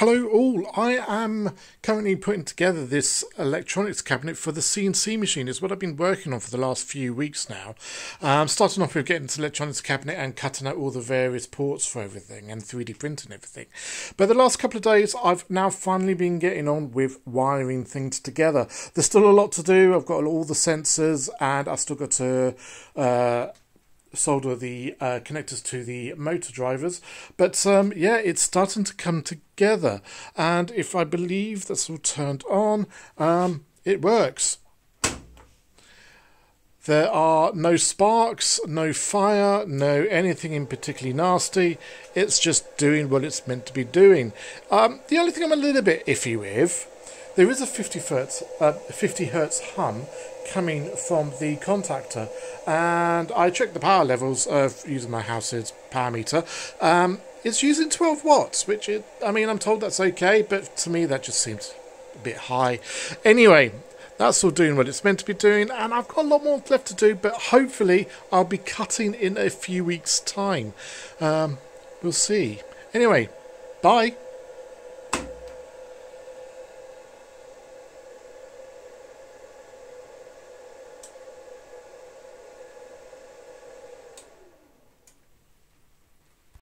Hello all, I am currently putting together this electronics cabinet for the CNC machine. It's what I've been working on for the last few weeks now. Um, starting off with getting this electronics cabinet and cutting out all the various ports for everything and 3D printing everything. But the last couple of days I've now finally been getting on with wiring things together. There's still a lot to do, I've got all the sensors and I've still got to uh, solder the uh, connectors to the motor drivers. But um, yeah, it's starting to come together. And if I believe that's all turned on, um, it works. There are no sparks, no fire, no anything in particularly nasty. It's just doing what it's meant to be doing. Um, the only thing I'm a little bit iffy with, there is a 50 hertz, uh, 50 hertz hum coming from the contactor and I checked the power levels of using my house's power meter. Um, it's using 12 watts, which it, I mean, I'm told that's okay, but to me that just seems a bit high. Anyway, that's all doing what it's meant to be doing, and I've got a lot more left to do, but hopefully I'll be cutting in a few weeks' time. Um, we'll see. Anyway, bye.